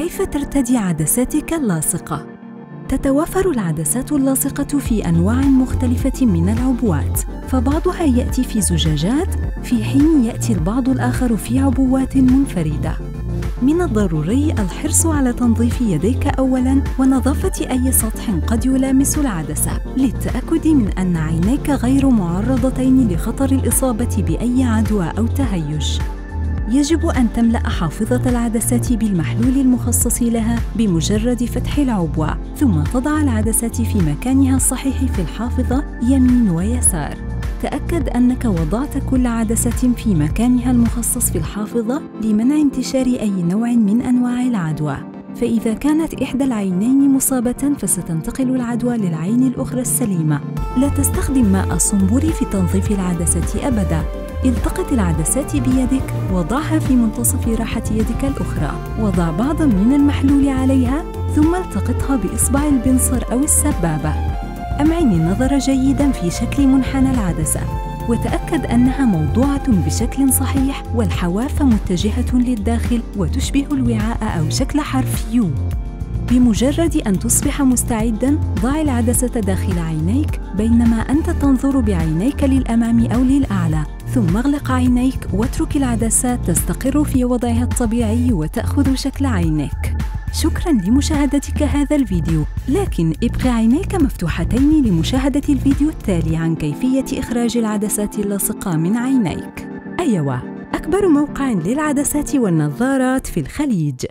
كيف ترتدي عدساتك اللاصقة؟ تتوافر العدسات اللاصقة في أنواع مختلفة من العبوات، فبعضها يأتي في زجاجات، في حين يأتي البعض الآخر في عبوات منفردة. من الضروري الحرص على تنظيف يديك أولاً ونظافة أي سطح قد يلامس العدسة للتأكد من أن عينيك غير معرضتين لخطر الإصابة بأي عدوى أو تهيج. يجب أن تملأ حافظة العدسات بالمحلول المخصص لها بمجرد فتح العبوة، ثم تضع العدسات في مكانها الصحيح في الحافظة يمين ويسار. تأكد أنك وضعت كل عدسة في مكانها المخصص في الحافظة لمنع انتشار أي نوع من أنواع العدوى. فإذا كانت إحدى العينين مصابة فستنتقل العدوى للعين الأخرى السليمة. لا تستخدم ماء الصنبور في تنظيف العدسة أبداً، التقط العدسات بيدك وضعها في منتصف راحة يدك الأخرى. وضع بعضا من المحلول عليها ثم التقطها بإصبع البنصر أو السبابة. أمعن النظر جيدا في شكل منحنى العدسة. وتأكد أنها موضوعة بشكل صحيح والحواف متجهة للداخل وتشبه الوعاء أو شكل حرف يو. بمجرد أن تصبح مستعداً ضع العدسة داخل عينيك بينما أنت تنظر بعينيك للأمام أو للأعلى. ثم اغلق عينيك واترك العدسة تستقر في وضعها الطبيعي وتأخذ شكل عينك شكرا لمشاهدتك هذا الفيديو. لكن ابق عينيك مفتوحتين لمشاهدة الفيديو التالي عن كيفية إخراج العدسات اللاصقة من عينيك. أيوة أكبر موقع للعدسات والنظارات في الخليج.